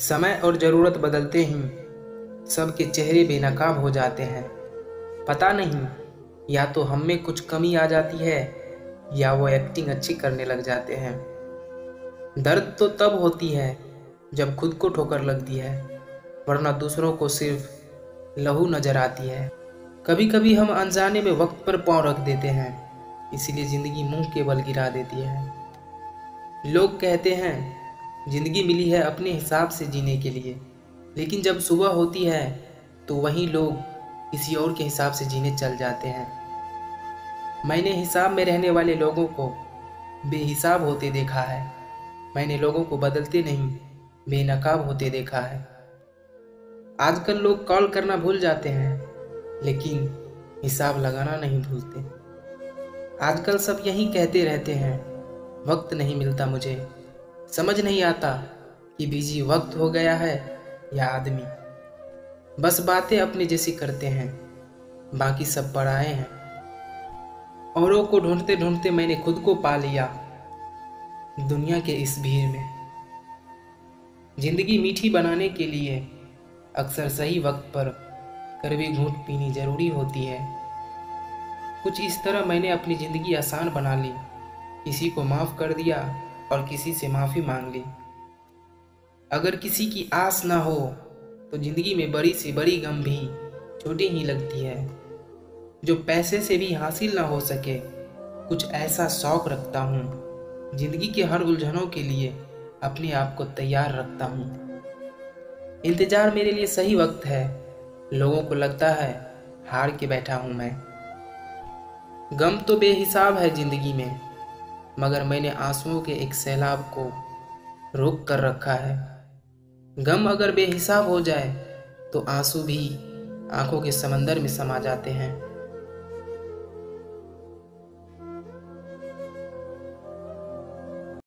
समय और ज़रूरत बदलते ही सबके चेहरे बेनकाब हो जाते हैं। पता नहीं, या तो हम में कुछ कमी आ जाती है, या वो एक्टिंग अच्छी करने लग जाते हैं। दर्द तो तब होती है, जब खुद को ठोकर लगती है, वरना दूसरों को सिर्फ़ लहू नज़र आती है। कभी कभी हम अनजाने में वक्त पर पाँव रख देते हैं, इसीलिए ज़िंदगी मुँह के बल गिरा देती है। लोग कहते हैं ज़िंदगी मिली है अपने हिसाब से जीने के लिए। लेकिन जब सुबह होती है तो वहीं लोग किसी और के हिसाब से जीने चल जाते हैं। मैंने हिसाब में रहने वाले लोगों को बेहिसाब होते देखा है। मैंने लोगों को बदलते नहीं, बेनकाब होते देखा है। आजकल लोग कॉल करना भूल जाते हैं, लेकिन हिसाब लगाना नहीं भूलते। आजकल सब यही कहते रहते हैं, वक्त नहीं मिलता मुझे। समझ नहीं आता कि बिज़ी वक्त हो गया है या आदमी। बस बातें अपने जैसी करते हैं, बाकी सब पढ़ाए हैं। औरों को ढूंढते ढूंढते मैंने खुद को पा लिया दुनिया के इस भीड़ में। ज़िंदगी मीठी बनाने के लिए अक्सर सही वक्त पर कड़वी घूंट पीनी ज़रूरी होती है। कुछ इस तरह मैंने अपनी ज़िंदगी आसान बना ली, किसी को माफ़ कर दिया और किसी से माफ़ी मांग ली। अगर किसी की आस ना हो तो ज़िंदगी में बड़ी से बड़ी गम भी छोटी ही लगती है। जो पैसे से भी हासिल ना हो सके, कुछ ऐसा शौक रखता हूँ। ज़िंदगी के हर उलझनों के लिए अपने आप को तैयार रखता हूँ। इंतज़ार मेरे लिए सही वक्त है। लोगों को लगता है, हार के बैठा हूँ मैं। गम तो बेहिसाब है ज़िंदगी में। मगर मैंने आंसुओं के एक सैलाब को रोक कर रखा है। गम अगर बेहिसाब हो जाए तो आँसू भी आँखों के समंदर में समा जाते हैं।